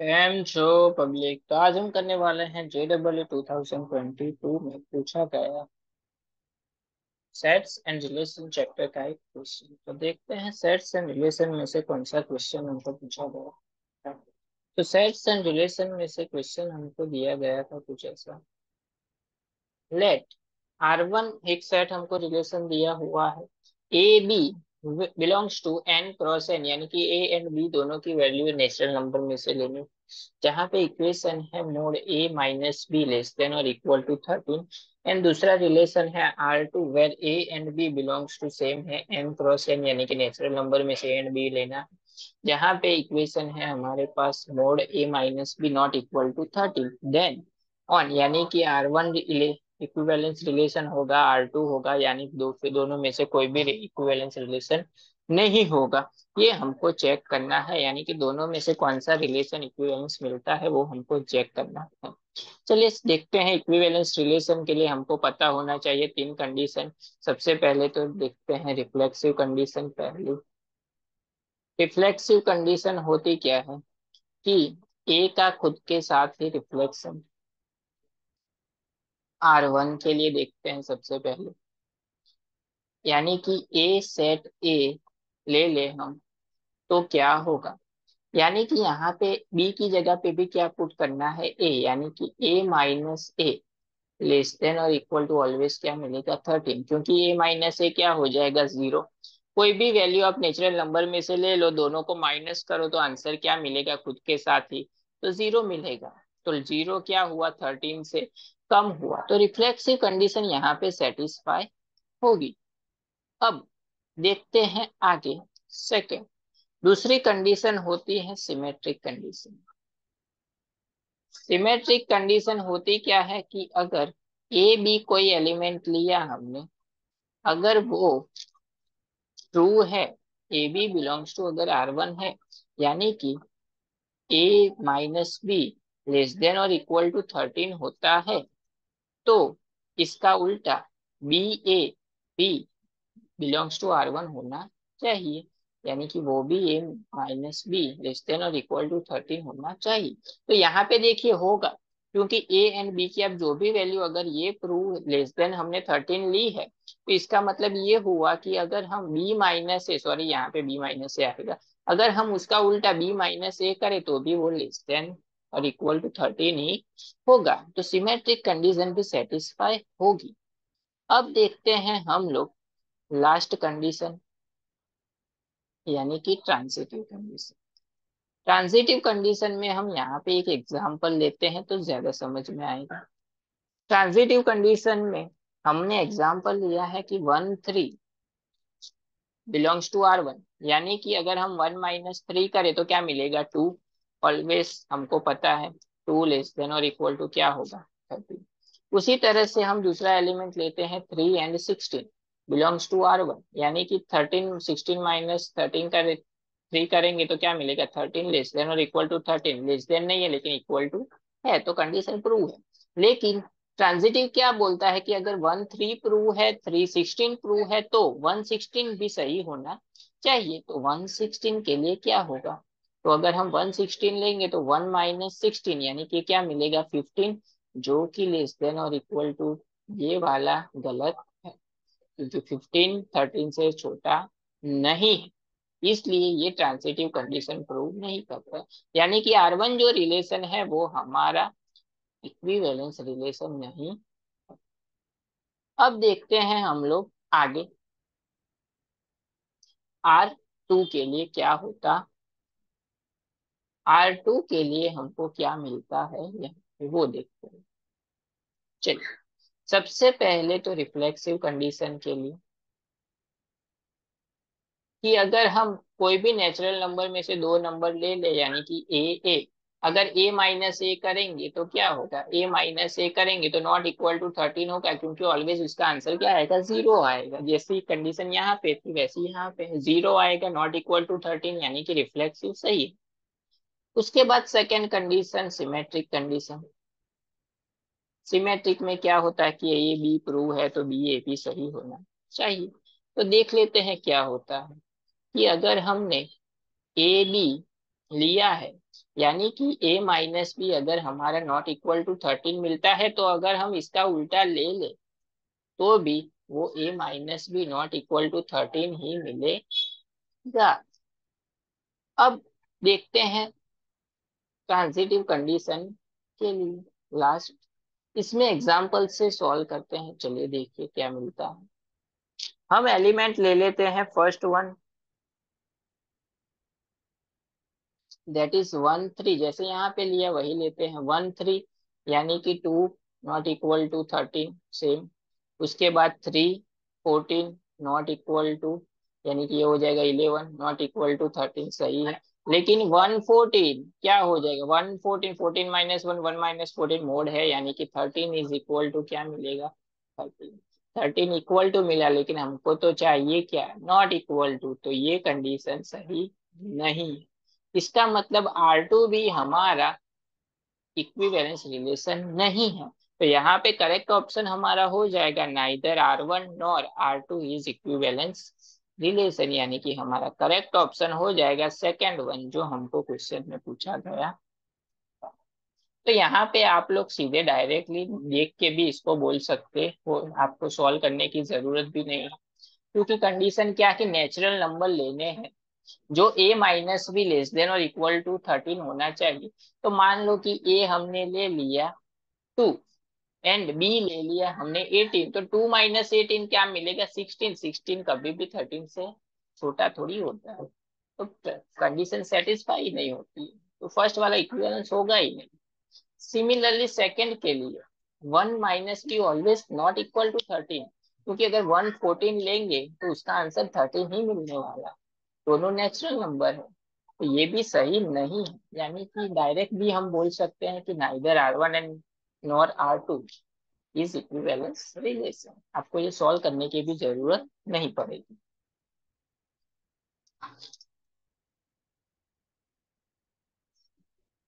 M जो public तो आज हम करने वाले हैं J W two thousand twenty two में पूछा गया सेट्स एंड रिलेशन चैप्टर का एक क्वेश्चन तो देखते हैं सेट्स एंड रिलेशन में से कौन सा क्वेश्चन हमको पूछा गया तो सेट्स एंड रिलेशन में से क्वेश्चन हमको दिया गया था कुछ ऐसा। लेट आर वन एक सेट हमको रिलेशन दिया हुआ है। A B belongs to N cross N यानी कि ए एंड बी दोनों की वैल्यू नेचुरल नंबर में से लेनी जहाँ पे इक्वेशन है mod A minus B less than और इक्वल टू थर्टीन एंड दूसरा रिलेशन है R two where A and B belongs to same है एन क्रॉस एन यानी कि नेचुरल नंबर में से एंड बी लेना। जहाँ पे इक्वेशन है हमारे पास mod A minus B not equal to thirteen then on यानी कि आर वन इक्विवेलेंस रिलेशन होगा आर टू होगा, यानी दो दोनों में से कोई भी इक्विवेलेंस रिलेशन नहीं होगा। ये हमको चेक करना है, यानी कि दोनों में से कौन सा रिलेशन इक्विवेलेंस मिलता है, वो हमको चेक करना है। चलिए देखते हैं इक्विवेलेंस रिलेशन के लिए हमको पता होना चाहिए तीन कंडीशन सबसे पहले तो देखते हैं रिफ्लेक्सिव कंडीशन पहली। रिफ्लेक्सिव कंडीशन होती क्या है? कि ए का खुद के साथ ही रिफ्लेक्शन आर वन के लिए देखते हैं सबसे पहले। यानी कि ए सेट ए ले ले हम तो क्या होगा? यानी कि यहाँ पे बी की जगह पे भी क्या पुट करना है? ए यानी कि A minus A less than और इक्वल टू ऑलवेज क्या मिलेगा? थर्टीन क्योंकि ए माइनस ए क्या हो जाएगा? ज़ीरो कोई भी वैल्यू आप नेचुरल नंबर में से ले लो, दोनों को माइनस करो तो आंसर क्या मिलेगा? खुद के साथ ही। तो ज़ीरो मिलेगा। तो ज़ीरो क्या हुआ? थर्टीन से। कम हुआ तो रिफ्लेक्सिव कंडीशन यहाँ पे सेटिस्फाई होगी। अब देखते हैं आगे। सेकेंड दूसरी कंडीशन होती है सिमेट्रिक कंडीशन सिमेट्रिक कंडीशन होती क्या है कि अगर ए बी कोई एलिमेंट लिया हमने, अगर वो ट्रू है ए बी बिलोंग्स टू अगर आर वन है, यानी कि A minus B less than और इक्वल टू थर्टीन होता है तो इसका उल्टा B A B belongs to R one होना चाहिए। यानी कि वो भी A minus B less than और इक्वल टू थर्टीन होना चाहिए। तो यहाँ पे देखिए होगा, क्योंकि ए एंड बी की अब जो भी वैल्यू अगर ये प्रूव लेस देन हमने थर्टीन ली है तो इसका मतलब ये हुआ कि अगर हम बी माइनस ए सॉरी यहाँ पे बी माइनस ए आएगा। अगर हम उसका उल्टा बी माइनस ए करें तो भी वो लेस देन और इक्वल टू थर्टीन ही होगा तो सिमेट्रिक कंडीशन भी सेटिस्फाई होगी। अब देखते हैं हम लोग लास्ट कंडीशन यानी कि ट्रांसिटिव कंडीशन ट्रांसिटिव कंडीशन में हम यहाँ पे एक एग्जांपल लेते हैं तो ज़्यादा समझ में आएगा। ट्रांसिटिव कंडीशन में हमने एग्जांपल लिया है कि one three belongs to R one यानी कि अगर हम वन माइनस थ्री करें तो क्या मिलेगा टू ऑलवेज हमको पता है टू लेस देन और इक्वल टू क्या होगा? थर्टी उसी तरह से हम दूसरा एलिमेंट लेते हैं three and sixteen belongs to R one यानी कि थर्टीन सिक्सटीन माइनस थर्टीन कर थ्री करेंगे तो क्या मिलेगा? थर्टीन लेस देन और equal to thirteen less than नहीं है, लेकिन इक्वल टू है तो कंडीशन प्रूव है. लेकिन ट्रांजिटिव क्या बोलता है कि अगर वन थ्री प्रूव है थ्री सिक्सटीन प्रूव है तो वन सिक्सटीन भी सही होना चाहिए. तो वन सिक्सटीन के लिए क्या होगा? तो अगर हम वन सिक्सटीन लेंगे तो वन माइनस सिक्सटीन यानी कि क्या मिलेगा फिफ्टीन जो कि लेस देन और इक्वल टू ये वाला गलत है। क्योंकि फिफ्टीन थर्टीन से छोटा नहीं है। इसलिए ये ट्रांसिटिव कंडीशन प्रूव नहीं करता। यानी कि आर वन जो रिलेशन है, वो हमारा इक्विवेलेंस रिलेशन नहीं अब देखते हैं हम लोग आगे। आर टू के लिए क्या होता आर टू के लिए हमको क्या मिलता है? यहाँ वो देखते हैं। चलिए, सबसे पहले तो रिफ्लेक्सिव कंडीशन के लिए। कि अगर हम कोई भी नेचुरल नंबर में से दो नंबर ले ले, यानी कि ए ए अगर ए माइनस ए करेंगे तो क्या होगा? ए माइनस ए करेंगे तो नॉट इक्वल टू थर्टीन होगा, क्योंकि ऑलवेज उसका आंसर क्या आएगा? ज़ीरो आएगा। जैसी कंडीशन यहाँ पे थी, वैसी यहाँ पे ज़ीरो आएगा नॉट इक्वल टू थर्टीन यानी कि रिफ्लेक्सिव सही है। उसके बाद second condition symmetric condition symmetric में क्या होता है कि ए बी प्रूव है तो बी ए बी सही होना चाहिए। तो देख लेते हैं क्या होता है कि अगर हमने ए बी लिया है, यानी कि a माइनस बी अगर हमारा नॉट इक्वल टू थर्टीन मिलता है तो अगर हम इसका उल्टा ले ले तो भी वो a minus B not equal to thirteen ही मिलेगा। अब देखते हैं ट्रांजिटिव कंडीशन के लिए लास्ट इसमें एग्ज़ाम्पल से सॉल्व करते हैं। चलिए देखिए क्या मिलता है। हम एलिमेंट ले लेते हैं first one that is one three जैसे यहाँ पे लिया वही लेते हैं। वन थ्री यानी कि two not equal to thirteen same उसके बाद three fourteen not equal to यानी कि ये हो जाएगा eleven not equal to thirteen सही है। लेकिन वन फोर्टीन क्या हो जाएगा? One fourteen fourteen minus one one minus fourteen mod है, यानी कि थर्टीन इज़ इक्वल टू क्या मिलेगा? थर्टीन थर्टीन इक्वल टू मिला, लेकिन हमको तो चाहिए क्या? नॉट इक्वल टू तो ये कंडीशन सही नहीं। इसका मतलब आर टू भी हमारा इक्विवेलेंस रिलेशन नहीं है। तो यहाँ पे करेक्ट ऑप्शन हमारा हो जाएगा neither R one nor R two is equivalence relation यानी कि हमारा करेक्ट ऑप्शन हो जाएगा सेकेंड वन जो हमको क्वेश्चन में पूछा गया। तो यहाँ पे आप लोग सीधे डायरेक्टली देख के भी इसको बोल सकते हो, आपको सॉल्व करने की ज़रूरत भी नहीं। है क्योंकि कंडीशन क्या कि नेचुरल नंबर लेने हैं। जो a minus B less than और इक्वल टू थर्टीन होना चाहिए। तो मान लो कि a हमने ले लिया टू एंड बी ले लिया हमने एटीन तो टू माइनस एटीन क्या मिलेगा? सिक्सटीन सिक्सटीन कभी भी थर्टीन से छोटा थोड़ी होता है। तो कंडीशन सेटिस्फाई नहीं होती। तो फ़र्स्ट वाला इक्विवेलेंस होगा ही नहीं। सिमिलरली सेकंड के लिए one minus B always not equal to thirteen क्योंकि अगर वन फोर्टीन लेंगे तो उसका आंसर थर्टीन ही मिलने वाला दोनों नेचुरल नंबर है। तो ये भी सही नहीं है। यानी कि डायरेक्ट भी हम बोल सकते हैं कि neither R one and nor R two is equivalence relation आपको ये सॉल्व करने की भी ज़रूरत नहीं पड़ेगी।